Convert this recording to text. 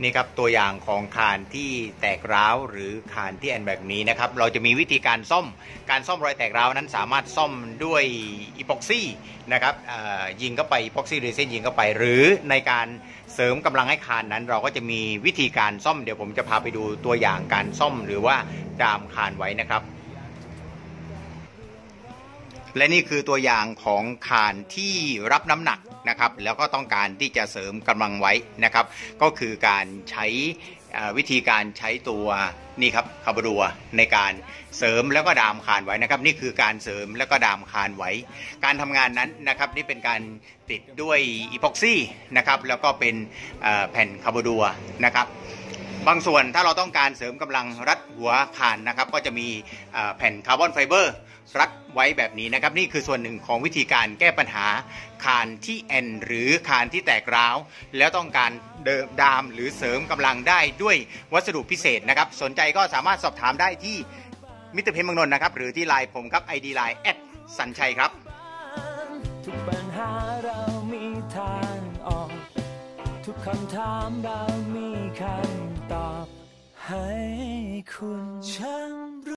นี่ครับตัวอย่างของคานที่แตกร้าวหรือคานที่แอ่นแบบนี้นะครับ เราจะมีวิธีการซ่อมการซ่อมรอยแตกร้าวนั้นสามารถซ่อมด้วยอีพ็อกซี่นะครับยิงเข้าไปอีพ็อกซี่เรซินยิงเข้าไป หรือในการเสริมกำลังให้คานนั้น เราก็จะมีวิธีการซ่อมเดี๋ยวผมจะพาไปดูตัวอย่างการซ่อมหรือว่าดามคานไว้นะครับ และนี่คือตัวอย่างของคานที่รับน้ำหนักนะครับ แล้วก็ต้องการที่จะเสริมกำลังไว้นะครับ ก็คือการใช้วิธีการใช้ตัวนี่ครับ CarboDur ในการเสริมแล้วก็ดามคานไว้นะครับ นี่คือการเสริมแล้วก็ดามคานไว้ การทำงานนั้นนะครับนี่เป็นการติดด้วยอีพ็อกซี่นะครับแล้วก็เป็นแผ่น CarboDur นะครับ บางส่วนถ้าเราต้องการเสริมกำลังรัดหัวคานนะครับ ก็จะมีแผ่นคาร์บอนไฟเบอร์ รัดไว้แบบนี้นะครับ นี่คือส่วนหนึ่งของวิธีการแก้ปัญหาคานที่แอนหรือคานที่แตกร้าว แล้วต้องการเดิมดามหรือเสริมกำลังได้ด้วยวัสดุพิเศษนะครับ สนใจก็สามารถสอบถามได้ที่มิตรเพชรมืองนนท์นะครับ หรือที่ไลน์ผมครับ ID Line แอดสัญชัยครับทุกปัญหาเรามีทางออก ทุกคำถามเรามีคำตอบ ให้คุณฉันรู้